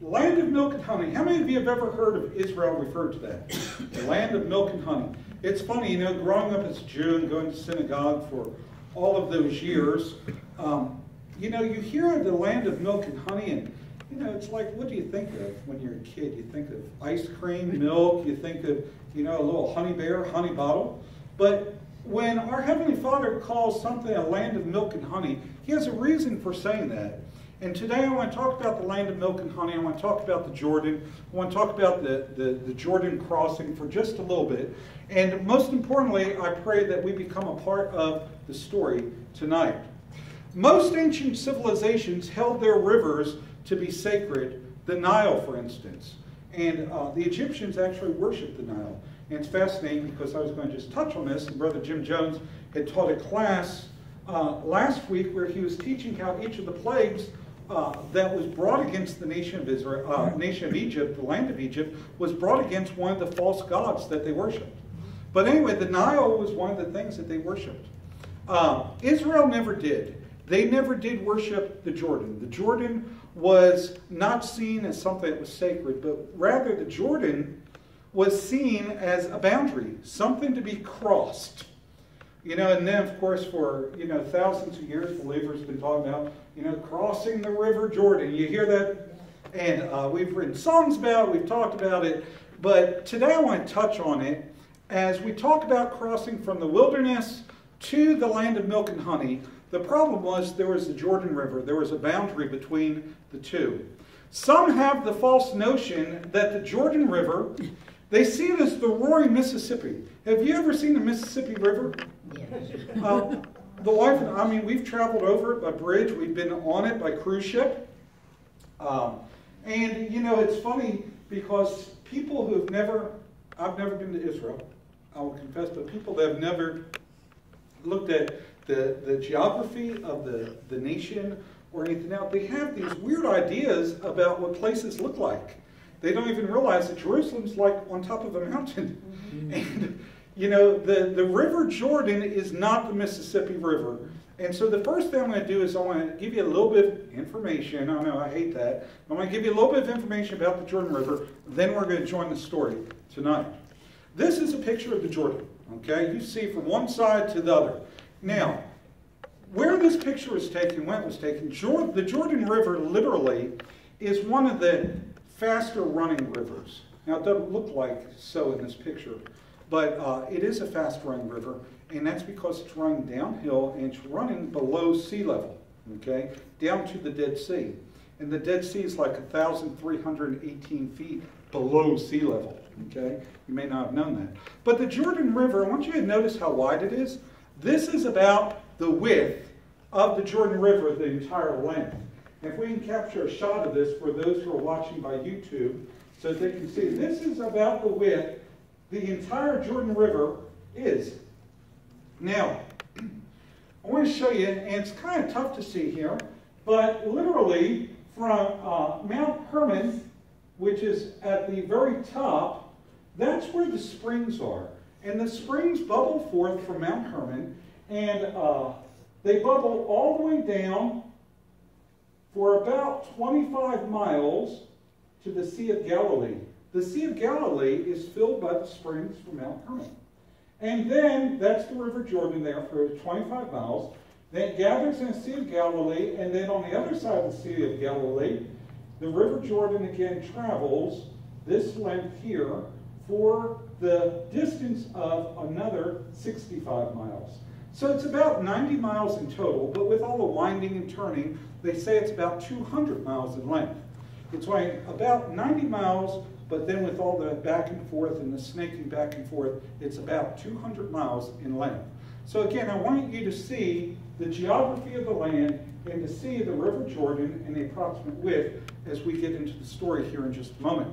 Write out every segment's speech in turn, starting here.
land of milk and honey. How many of you have ever heard of Israel referred to that? the land of milk and honey. It's funny, you know, growing up as a Jew and going to synagogue for all of those years, um, you know, you hear the land of milk and honey, and you know, it's like, what do you think of when you're a kid? You think of ice cream, milk. You think of, you know, a little honey bear, honey bottle. But when our Heavenly Father calls something a land of milk and honey, He has a reason for saying that. And today I want to talk about the land of milk and honey. I want to talk about the Jordan. I want to talk about the, the, the Jordan crossing for just a little bit. And most importantly, I pray that we become a part of the story tonight. Most ancient civilizations held their rivers to be sacred, the Nile, for instance. And uh, the Egyptians actually worshiped the Nile. And it's fascinating because I was going to just touch on this, and Brother Jim Jones had taught a class uh, last week where he was teaching how each of the plagues uh, that was brought against the nation of Israel, uh, nation of Egypt, the land of Egypt, was brought against one of the false gods that they worshipped. But anyway, the Nile was one of the things that they worshipped. Uh, Israel never did. They never did worship the Jordan. The Jordan was not seen as something that was sacred, but rather the Jordan was seen as a boundary, something to be crossed. You know, and then of course for, you know, thousands of years, believers have been talking about, you know, crossing the river Jordan. You hear that? And uh, we've written songs about it, we've talked about it, but today I want to touch on it as we talk about crossing from the wilderness to the land of milk and honey. The problem was there was the Jordan River. There was a boundary between the two. Some have the false notion that the Jordan River, they see it as the roaring Mississippi. Have you ever seen the Mississippi River? Yes. Uh, the wife I mean, we've traveled over it by bridge. We've been on it by cruise ship. Um, and, you know, it's funny because people who've never, I've never been to Israel, I will confess, but people that have never looked at the, the geography of the, the nation or anything else. They have these weird ideas about what places look like. They don't even realize that Jerusalem's like on top of a mountain. Mm-hmm. And, you know, the, the River Jordan is not the Mississippi River. And so the first thing I'm going to do is I want to give you a little bit of information. I know I hate that. I'm going to give you a little bit of information about the Jordan River. Then we're going to join the story tonight. This is a picture of the Jordan. Okay, you see from one side to the other. Now, where this picture was taken, when it was taken, the Jordan River literally is one of the faster running rivers. Now, it doesn't look like so in this picture, but uh, it is a fast running river, and that's because it's running downhill and it's running below sea level, okay, down to the Dead Sea. And the Dead Sea is like 1,318 feet below sea level, okay? You may not have known that. But the Jordan River, I want you to notice how wide it is. This is about the width of the Jordan River, the entire length. If we can capture a shot of this for those who are watching by YouTube, so they can see, this is about the width the entire Jordan River is. Now, I want to show you, and it's kind of tough to see here, but literally from uh, Mount Hermon, which is at the very top, that's where the springs are. And the springs bubble forth from Mount Hermon, and uh, they bubble all the way down for about 25 miles to the Sea of Galilee. The Sea of Galilee is filled by the springs from Mount Hermon. And then, that's the River Jordan there for 25 miles. Then it gathers in the Sea of Galilee, and then on the other side of the Sea of Galilee, the River Jordan again travels this length here for the distance of another 65 miles. So it's about 90 miles in total, but with all the winding and turning, they say it's about 200 miles in length. It's like about 90 miles, but then with all the back and forth and the snaking back and forth, it's about 200 miles in length. So again, I want you to see the geography of the land and to see the River Jordan and the approximate width as we get into the story here in just a moment.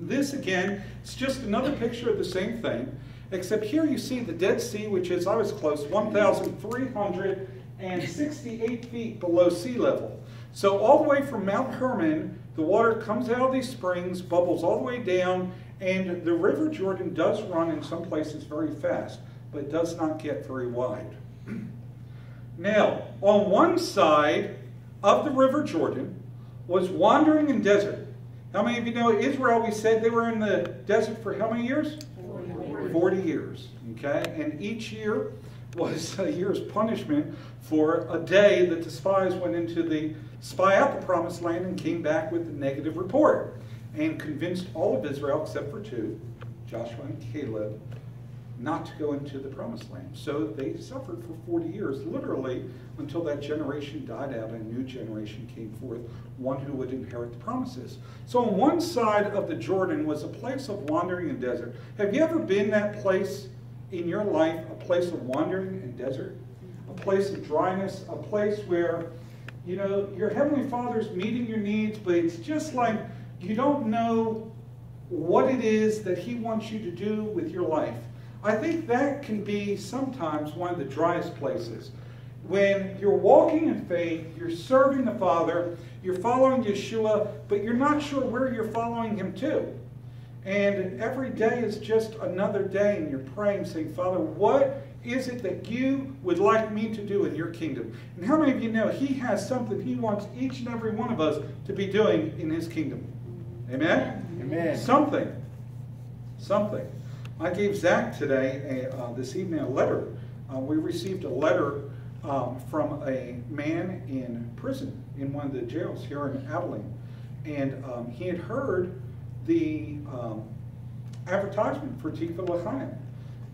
This, again, is just another picture of the same thing, except here you see the Dead Sea, which is, I was close, 1,368 feet below sea level. So all the way from Mount Hermon, the water comes out of these springs, bubbles all the way down, and the River Jordan does run in some places very fast, but does not get very wide. now, on one side of the River Jordan, was wandering in desert. How many of you know Israel, we said they were in the desert for how many years? 40, 40 years. Okay? And each year was a year's punishment for a day that the spies went into the spy out the promised land and came back with a negative report and convinced all of Israel except for two, Joshua and Caleb, not to go into the promised land. So they suffered for 40 years, literally, until that generation died out and a new generation came forth, one who would inherit the promises. So on one side of the Jordan was a place of wandering and desert. Have you ever been that place in your life, a place of wandering and desert? A place of dryness, a place where, you know, your Heavenly Father's meeting your needs, but it's just like you don't know what it is that He wants you to do with your life. I think that can be sometimes one of the driest places. When you're walking in faith, you're serving the Father, you're following Yeshua, but you're not sure where you're following Him to. And every day is just another day, and you're praying, saying, Father, what is it that you would like me to do in your kingdom? And how many of you know He has something He wants each and every one of us to be doing in His kingdom? Amen? Amen. Something. Something. I gave Zach today, a, uh, this evening, a letter. Uh, we received a letter um, from a man in prison in one of the jails here in Abilene. And um, he had heard the um, advertisement for Tikva L'Chaim.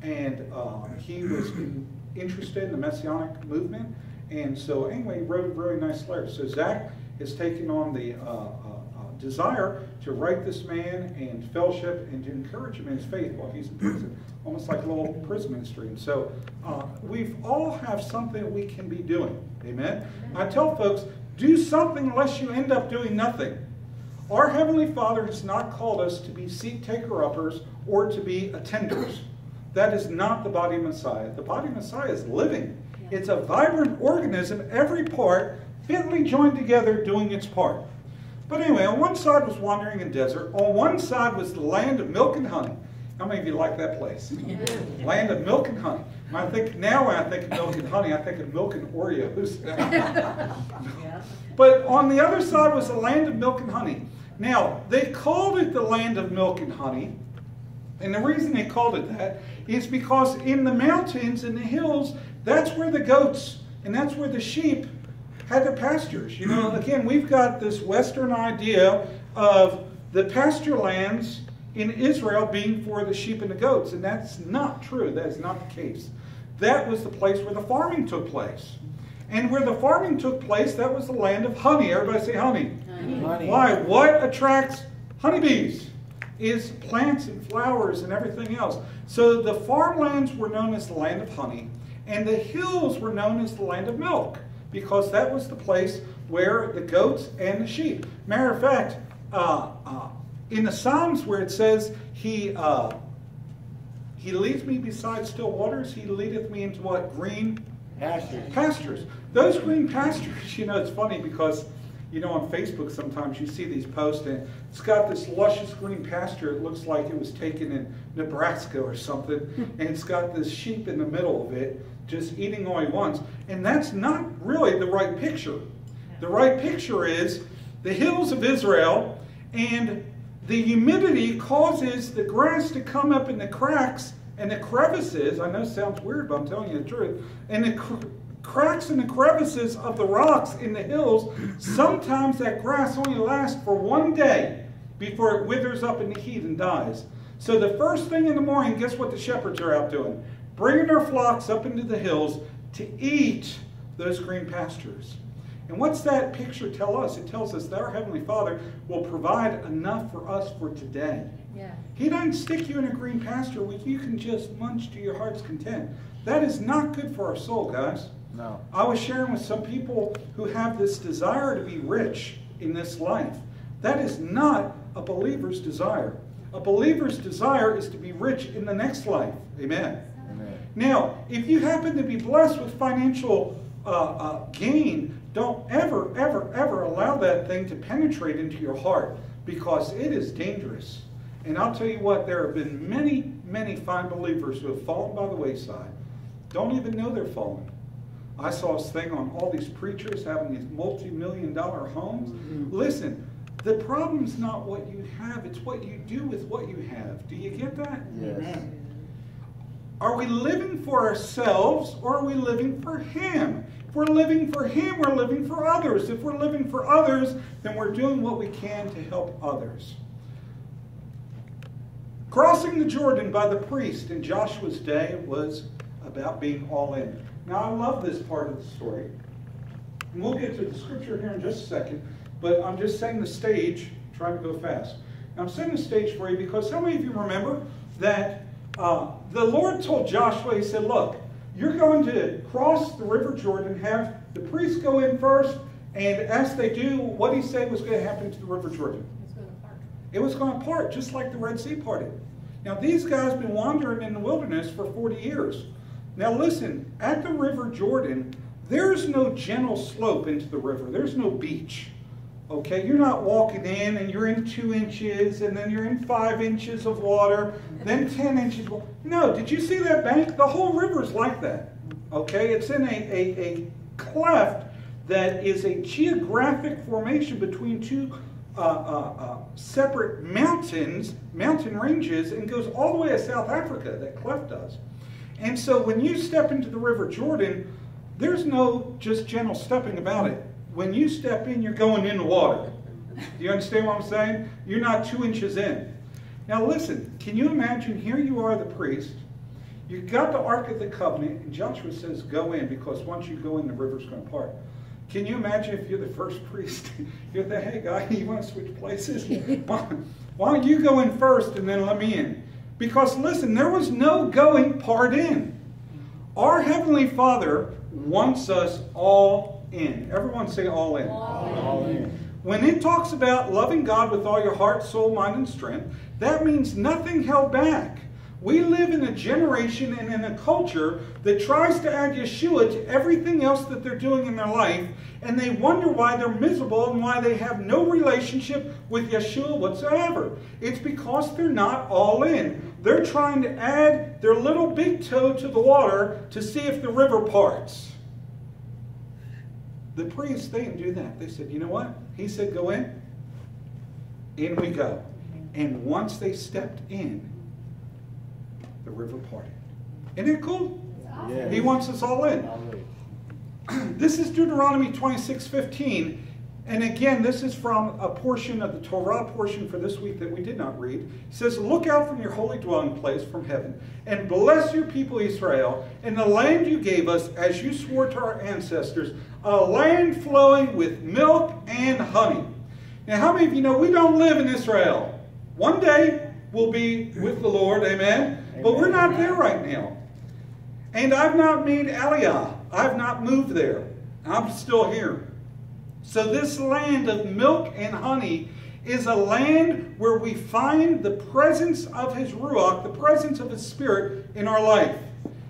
And uh, he was in, interested in the Messianic movement. And so anyway, he wrote a very nice letter. So Zach has taken on the uh, uh desire to write this man and fellowship and to encourage him in his faith while he's in prison, almost like a little prison ministry. And so uh, we all have something we can be doing. Amen? I tell folks, do something unless you end up doing nothing. Our Heavenly Father has not called us to be seat taker uppers or to be attenders. That is not the body of Messiah. The body of Messiah is living. It's a vibrant organism, every part fitly joined together doing its part. But anyway, on one side was wandering in desert. On one side was the land of milk and honey. How many of you like that place? land of milk and honey. I think now when I think of milk and honey, I think of milk and Oreos. But on the other side was the land of milk and honey. Now, they called it the land of milk and honey. And the reason they called it that is because in the mountains and the hills, that's where the goats and that's where the sheep had their pastures. You know, again, we've got this Western idea of the pasture lands in Israel being for the sheep and the goats, and that's not true. That is not the case. That was the place where the farming took place. And where the farming took place, that was the land of honey. Everybody say honey. honey. Why? What attracts honeybees? Is plants and flowers and everything else. So the farmlands were known as the land of honey, and the hills were known as the land of milk because that was the place where the goats and the sheep. Matter of fact, uh, uh, in the Psalms where it says he uh, he leads me beside still waters, he leadeth me into what green pastures. Pastures. Those green pastures. You know, it's funny because you know on Facebook sometimes you see these posts and it's got this luscious green pasture. It looks like it was taken in Nebraska or something, hmm. and it's got this sheep in the middle of it just eating all he wants. And that's not really the right picture. The right picture is the hills of Israel and the humidity causes the grass to come up in the cracks and the crevices. I know it sounds weird, but I'm telling you the truth. And the cracks in the crevices of the rocks in the hills, sometimes that grass only lasts for one day before it withers up in the heat and dies. So the first thing in the morning, guess what the shepherds are out doing? bringing their flocks up into the hills to eat those green pastures. And what's that picture tell us? It tells us that our Heavenly Father will provide enough for us for today. Yeah. He doesn't stick you in a green pasture where you can just munch to your heart's content. That is not good for our soul, guys. No. I was sharing with some people who have this desire to be rich in this life. That is not a believer's desire. A believer's desire is to be rich in the next life. Amen. Now, if you happen to be blessed with financial uh, uh, gain, don't ever, ever, ever allow that thing to penetrate into your heart because it is dangerous. And I'll tell you what, there have been many, many fine believers who have fallen by the wayside, don't even know they're fallen. I saw this thing on all these preachers having these multi-million dollar homes. Mm-hmm. Listen, the problem's not what you have, it's what you do with what you have. Do you get that? Yes. Are we living for ourselves or are we living for Him? If we're living for Him, we're living for others. If we're living for others, then we're doing what we can to help others. Crossing the Jordan by the priest in Joshua's day was about being all in. Now, I love this part of the story. And we'll get to the scripture here in just a second, but I'm just setting the stage, trying to go fast. I'm setting the stage for you because how many of you remember that uh, the Lord told Joshua, He said, Look, you're going to cross the River Jordan, have the priests go in first, and as they do, what He said was going to happen to the River Jordan. It was going to part, It was going to part just like the Red Sea parted. Now, these guys have been wandering in the wilderness for 40 years. Now, listen, at the River Jordan, there's no gentle slope into the river. There's no beach. Okay, you're not walking in and you're in two inches and then you're in five inches of water, then 10 inches. No, did you see that bank? The whole river is like that. Okay, it's in a, a, a cleft that is a geographic formation between two uh, uh, uh, separate mountains, mountain ranges, and goes all the way to South Africa, that cleft does. And so when you step into the River Jordan, there's no just gentle stepping about it. When you step in, you're going in the water. Do you understand what I'm saying? You're not two inches in. Now listen, can you imagine here you are the priest, you've got the Ark of the Covenant, and Joshua says go in because once you go in, the river's going to part. Can you imagine if you're the first priest? You're the, hey guy, you want to switch places? why, why don't you go in first and then let me in? Because listen, there was no going part in. Our Heavenly Father wants us all in. Everyone say all in. All, all in. When it talks about loving God with all your heart, soul, mind, and strength, that means nothing held back. We live in a generation and in a culture that tries to add Yeshua to everything else that they're doing in their life, and they wonder why they're miserable and why they have no relationship with Yeshua whatsoever. It's because they're not all in. They're trying to add their little big toe to the water to see if the river parts. The priests, they didn't do that. They said, you know what? He said, go in. In we go. And once they stepped in, the river parted. Isn't it cool? Yeah. He wants us all in. this is Deuteronomy 26, 15. And again, this is from a portion of the Torah portion for this week that we did not read. It says, Look out from your holy dwelling place from heaven, and bless your people Israel, and the land you gave us, as you swore to our ancestors, a land flowing with milk and honey. Now, how many of you know we don't live in Israel? One day we'll be with the Lord, amen? But we're not there right now. And I've not made Aliyah. I've not moved there. I'm still here. So this land of milk and honey is a land where we find the presence of his Ruach, the presence of his Spirit in our life.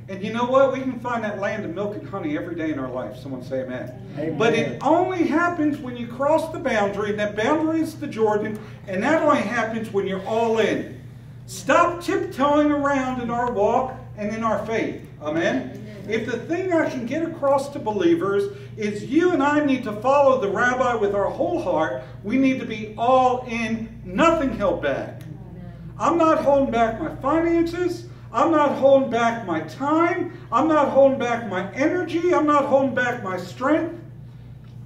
And you know what? We can find that land of milk and honey every day in our life. Someone say amen. amen. But it only happens when you cross the boundary, and that boundary is the Jordan, and that only happens when you're all in. Stop tiptoeing around in our walk and in our faith. Amen? If the thing I can get across to believers is you and I need to follow the rabbi with our whole heart, we need to be all in, nothing held back. I'm not holding back my finances. I'm not holding back my time. I'm not holding back my energy. I'm not holding back my strength.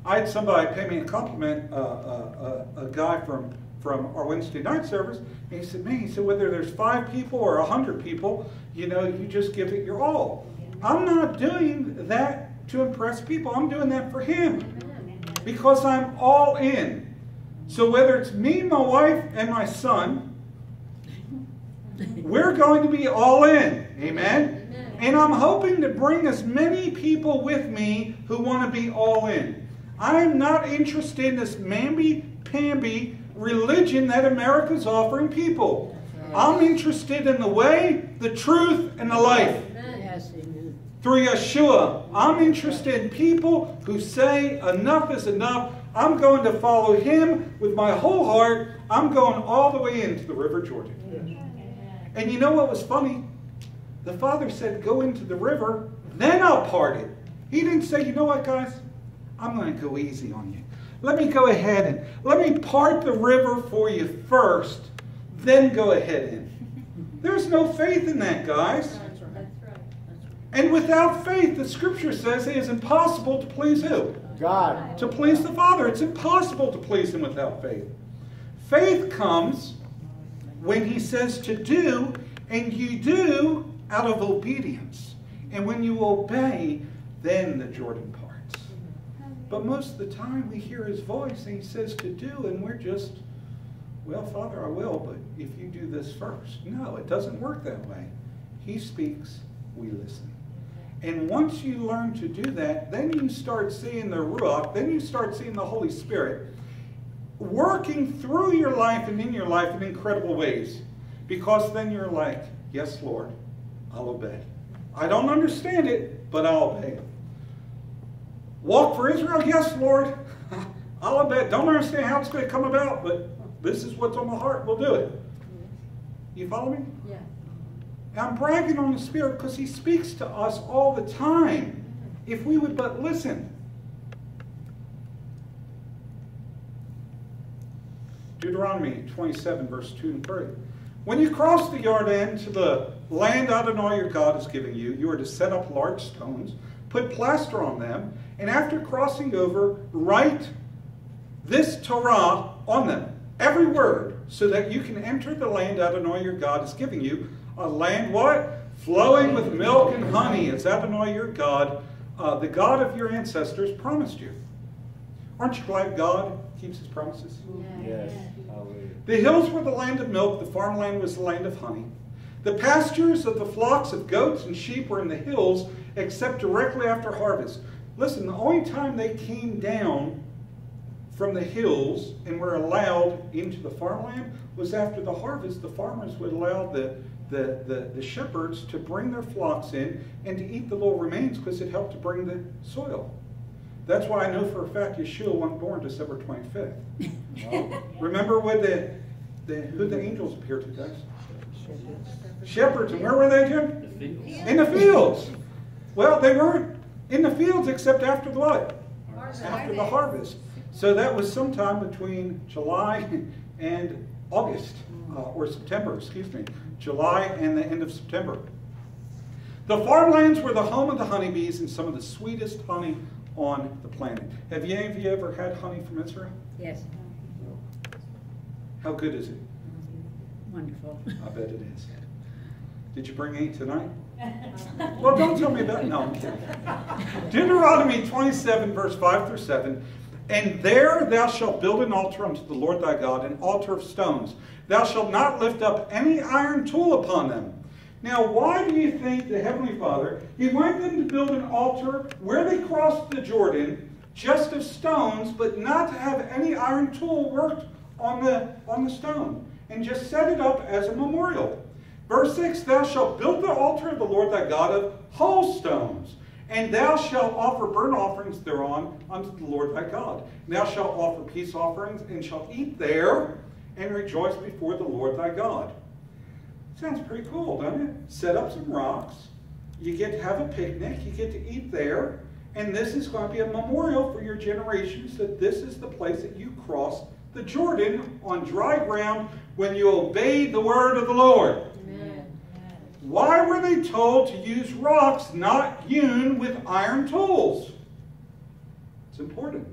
I had somebody pay me a compliment, uh, uh, uh, a guy from from our Wednesday night service. And he said, man, he said, whether there's five people or a hundred people, you know, you just give it your all. I'm not doing that to impress people. I'm doing that for him because I'm all in. So whether it's me, my wife, and my son, we're going to be all in. Amen? And I'm hoping to bring as many people with me who want to be all in. I'm not interested in this mamby-pamby religion that America's offering people. I'm interested in the way, the truth, and the life. Through Yeshua, I'm interested in people who say enough is enough. I'm going to follow him with my whole heart. I'm going all the way into the River Jordan. And you know what was funny? The father said, Go into the river, then I'll part it. He didn't say, you know what, guys? I'm going to go easy on you. Let me go ahead and let me part the river for you first, then go ahead in. There's no faith in that, guys. And without faith, the scripture says it is impossible to please who? God. To please the Father. It's impossible to please Him without faith. Faith comes when He says to do, and you do out of obedience. And when you obey, then the Jordan parts. But most of the time we hear His voice and He says to do, and we're just, well, Father, I will, but if you do this first. No, it doesn't work that way. He speaks, we listen. And once you learn to do that, then you start seeing the Ruach, then you start seeing the Holy Spirit working through your life and in your life in incredible ways. Because then you're like, yes, Lord, I'll obey. I don't understand it, but I'll obey. Walk for Israel? Yes, Lord. I'll obey. Don't understand how it's going to come about, but this is what's on my heart. We'll do it. You follow me? Yeah. I'm bragging on the Spirit because He speaks to us all the time if we would but listen. Deuteronomy 27, verse 2 and 3. When you cross the Jordan to the land Adonai your God is giving you, you are to set up large stones, put plaster on them, and after crossing over, write this Torah on them, every word, so that you can enter the land Adonai your God is giving you, a land what? Flowing with milk and honey, as Adonai your God, uh, the God of your ancestors, promised you. Aren't you glad God keeps his promises? Yes. Hallelujah. The hills were the land of milk, the farmland was the land of honey. The pastures of the flocks of goats and sheep were in the hills, except directly after harvest. Listen, the only time they came down from the hills and were allowed into the farmland was after the harvest. The farmers would allow the, the, the, the shepherds to bring their flocks in and to eat the little remains because it helped to bring the soil. That's why I know for a fact Yeshua wasn't born December 25th. Remember when the, the who the angels appeared to, guys? Shepherds. And where were they, Jim? In the fields. Well, they weren't in the fields except after the what? After the harvest. So that was sometime between July and August, uh, or September, excuse me. July and the end of September. The farmlands were the home of the honeybees and some of the sweetest honey on the planet. Have you, of you ever had honey from Israel? Yes. How good is it? Wonderful. I bet it is. Did you bring any tonight? Well, don't tell me about it. No, I'm kidding. Deuteronomy 27, verse 5 through 7. And there thou shalt build an altar unto the Lord thy God, an altar of stones. Thou shalt not lift up any iron tool upon them. Now, why do you think the Heavenly Father, He wanted them to build an altar where they crossed the Jordan, just of stones, but not to have any iron tool worked on the, on the stone, and just set it up as a memorial? Verse 6 Thou shalt build the altar of the Lord thy God of whole stones, and thou shalt offer burnt offerings thereon unto the Lord thy God. And thou shalt offer peace offerings, and shalt eat there, and rejoice before the Lord thy God. Sounds pretty cool, doesn't it? Set up some rocks. You get to have a picnic. You get to eat there. And this is going to be a memorial for your generations that this is the place that you crossed the Jordan on dry ground when you obeyed the word of the Lord. Why were they told to use rocks not hewn with iron tools? It's important.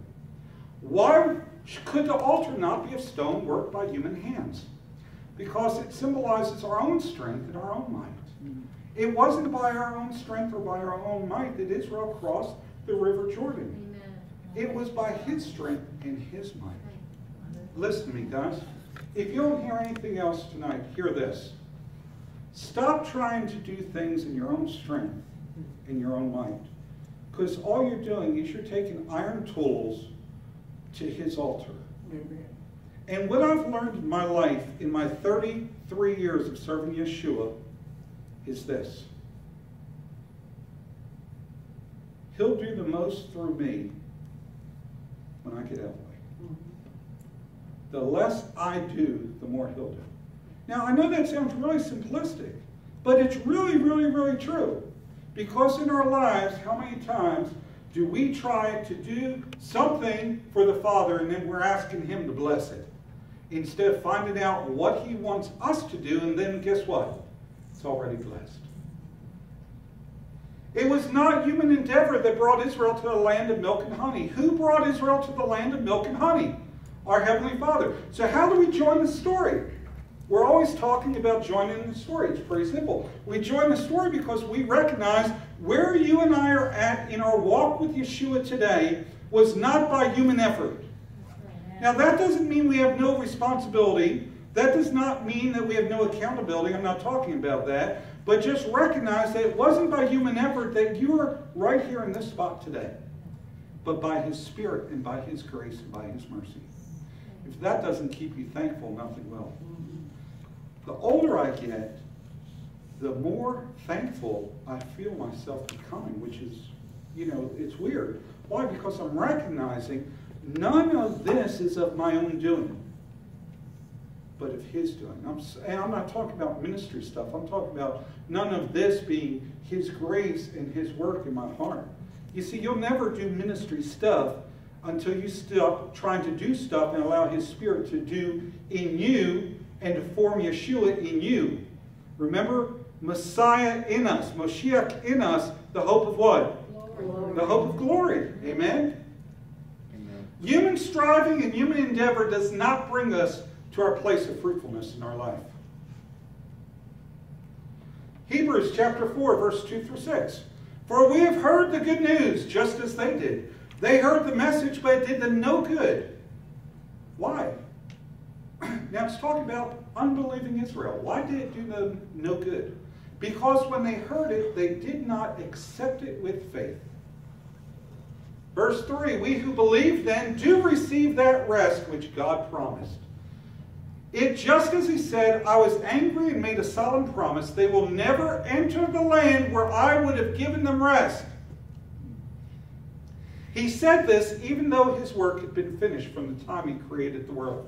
Why could the altar not be of stone worked by human hands? Because it symbolizes our own strength and our own might. Mm-hmm. It wasn't by our own strength or by our own might that Israel crossed the river Jordan. It was by his strength and his might. Listen to me, guys. If you don't hear anything else tonight, hear this. Stop trying to do things in your own strength, in your own might. Because all you're doing is you're taking iron tools to his altar. And what I've learned in my life, in my 33 years of serving Yeshua, is this. He'll do the most through me when I get out of the way. Mm-hmm. The less I do, the more he'll do. Now, I know that sounds really simplistic, but it's really, really, really true. Because in our lives, how many times do we try to do something for the Father and then we're asking Him to bless it? Instead of finding out what He wants us to do, and then guess what? It's already blessed. It was not human endeavor that brought Israel to the land of milk and honey. Who brought Israel to the land of milk and honey? Our Heavenly Father. So, how do we join the story? We're always talking about joining the story. It's pretty simple. We join the story because we recognize where you and I are at in our walk with Yeshua today was not by human effort. Now, that doesn't mean we have no responsibility. That does not mean that we have no accountability. I'm not talking about that. But just recognize that it wasn't by human effort that you are right here in this spot today, but by His Spirit and by His grace and by His mercy. If that doesn't keep you thankful, nothing will. The older I get, the more thankful I feel myself becoming, which is, you know, it's weird. Why? Because I'm recognizing none of this is of my own doing, but of His doing. I'm, and I'm not talking about ministry stuff. I'm talking about none of this being His grace and His work in my heart. You see, you'll never do ministry stuff until you stop trying to do stuff and allow His Spirit to do in you and to form Yeshua in you. Remember, Messiah in us, Moshiach in us, the hope of what? Glory. The hope of glory. Amen? Amen? Human striving and human endeavor does not bring us to our place of fruitfulness in our life. Hebrews chapter 4, verse 2 through 6. For we have heard the good news just as they did. They heard the message, but it did them no good. Why? Now it's talking about unbelieving Israel. Why did it do them no good? Because when they heard it, they did not accept it with faith. Verse 3 We who believe then do receive that rest which God promised. It just as he said, I was angry and made a solemn promise, they will never enter the land where I would have given them rest. He said this even though his work had been finished from the time he created the world.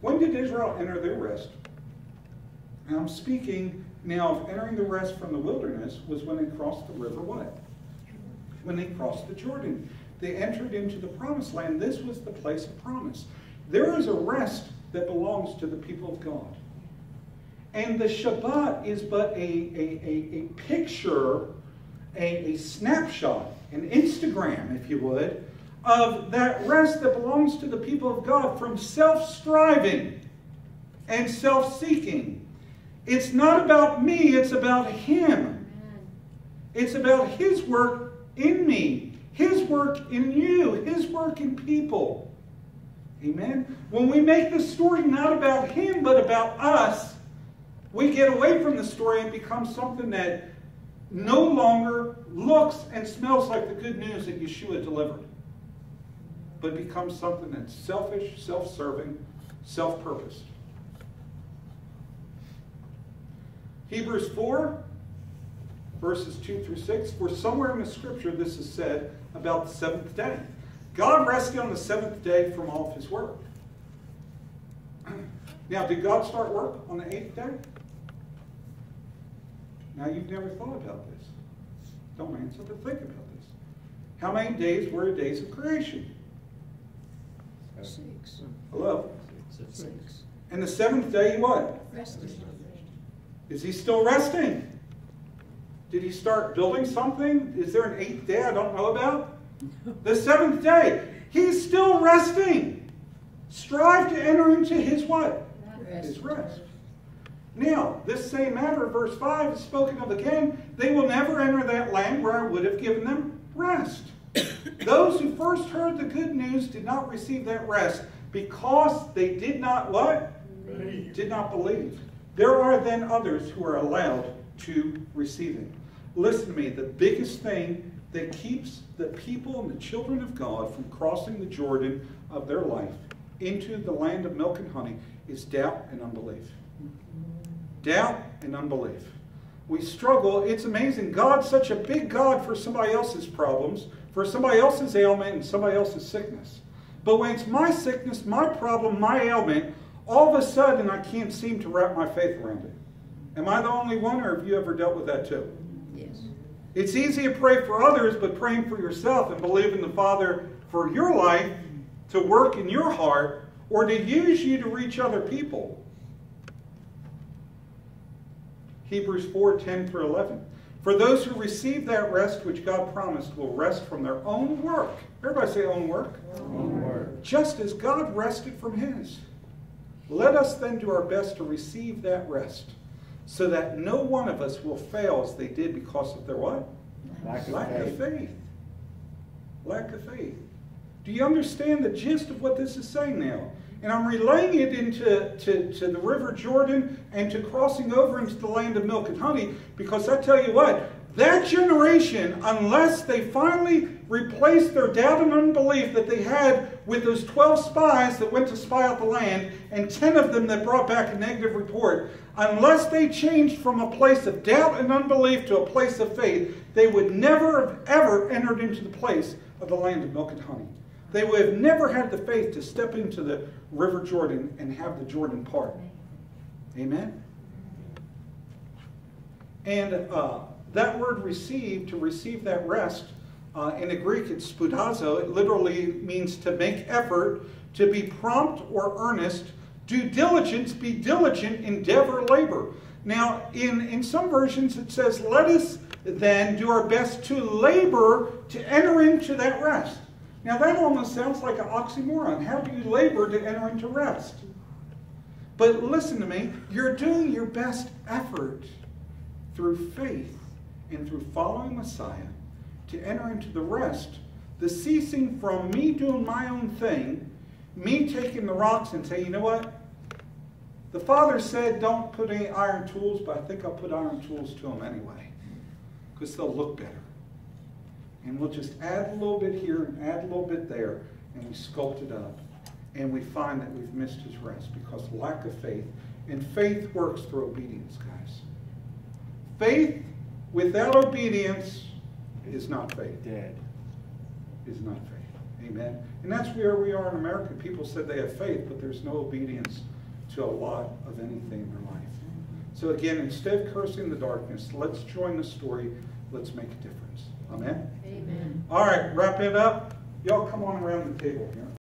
When did Israel enter their rest? I'm speaking now of entering the rest from the wilderness was when they crossed the river what? When they crossed the Jordan. They entered into the promised land. This was the place of promise. There is a rest that belongs to the people of God. And the Shabbat is but a, a, a, a picture, a, a snapshot, an Instagram, if you would, of that rest that belongs to the people of God from self striving and self seeking. It's not about me, it's about Him. It's about His work in me, His work in you, His work in people. Amen? When we make the story not about Him, but about us, we get away from the story and become something that no longer looks and smells like the good news that Yeshua delivered, but becomes something that's selfish, self serving, self purposed. Hebrews 4, verses 2 through 6. For somewhere in the scripture, this is said about the seventh day. God rested on the seventh day from all of his work. Now, did God start work on the eighth day? Now, you've never thought about this. Don't answer, but think about this. How many days were days of creation? Six. Hello? Six. And the seventh day, what? Rested. Is he still resting? Did he start building something? Is there an eighth day I don't know about? The seventh day. He's still resting. Strive to enter into his what? Rest. His rest. Now, this same matter, verse 5, is spoken of again. They will never enter that land where I would have given them rest. Those who first heard the good news did not receive that rest because they did not what? Believe. Did not believe. There are then others who are allowed to receive it. Listen to me, the biggest thing that keeps the people and the children of God from crossing the Jordan of their life into the land of milk and honey is doubt and unbelief. Doubt and unbelief. We struggle. It's amazing. God's such a big God for somebody else's problems, for somebody else's ailment, and somebody else's sickness. But when it's my sickness, my problem, my ailment, all of a sudden I can't seem to wrap my faith around it. Am I the only one, or have you ever dealt with that too? Yes. It's easy to pray for others, but praying for yourself and believing the Father for your life to work in your heart or to use you to reach other people. Hebrews 4 10 through 11. For those who receive that rest which God promised will rest from their own work. Everybody say own work. One word. Just as God rested from his. Let us then do our best to receive that rest, so that no one of us will fail as they did because of their what? Lack of Lack of faith. faith. Lack of faith. Do you understand the gist of what this is saying now? And I'm relaying it into to, to the River Jordan and to crossing over into the land of milk and honey because I tell you what, that generation, unless they finally replace their doubt and unbelief that they had with those 12 spies that went to spy out the land and 10 of them that brought back a negative report, unless they changed from a place of doubt and unbelief to a place of faith, they would never have ever entered into the place of the land of milk and honey. They would have never had the faith to step into the River Jordan and have the Jordan part. Amen? And uh, that word receive, to receive that rest, uh, in the Greek it's spudazo. It literally means to make effort, to be prompt or earnest, do diligence, be diligent, endeavor, labor. Now, in, in some versions it says, let us then do our best to labor to enter into that rest. Now, that almost sounds like an oxymoron. How do you labor to enter into rest? But listen to me, you're doing your best effort through faith and through following Messiah to enter into the rest, the ceasing from me doing my own thing, me taking the rocks and saying, you know what? The Father said don't put any iron tools, but I think I'll put iron tools to them anyway because they'll look better. And we'll just add a little bit here and add a little bit there, and we sculpt it up. And we find that we've missed his rest because lack of faith. And faith works through obedience, guys. Faith without obedience is not faith. Dead. Is not faith. Amen. And that's where we are in America. People said they have faith, but there's no obedience to a lot of anything in their life. So again, instead of cursing the darkness, let's join the story. Let's make a difference. Amen. Amen. All right, wrap it up. Y'all come on around the table here.